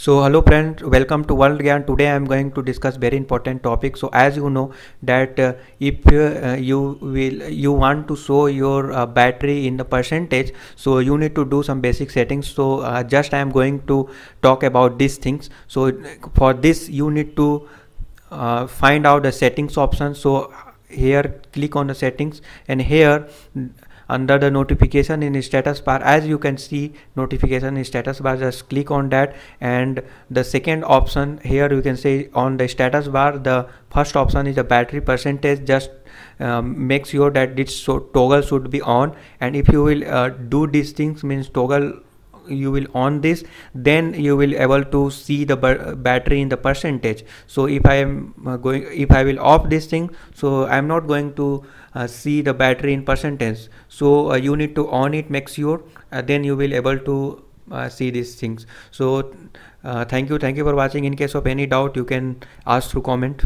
so hello friends welcome to WorldGyan. Today i'm going to discuss very important topic. So as you know that uh, if uh, you will you want to show your uh, battery in the percentage so you need to do some basic settings. So uh, just i am going to talk about these things. So for this you need to uh, find out the settings option. So here click on the settings and here under the notification in status bar. As you can see notification in status bar just click on that. And the second option here you can say on the status bar the first option is the battery percentage. Just um, make sure that this so toggle should be on. And if you will uh, do these things means toggle you will on this then you will able to see the battery in the percentage. So if i am uh, going if i will off this thing so i'm not going to uh, see the battery in percentage. So uh, you need to on it make sure uh, then you will able to uh, see these things. So uh, thank you thank you for watching. In case of any doubt you can ask through comment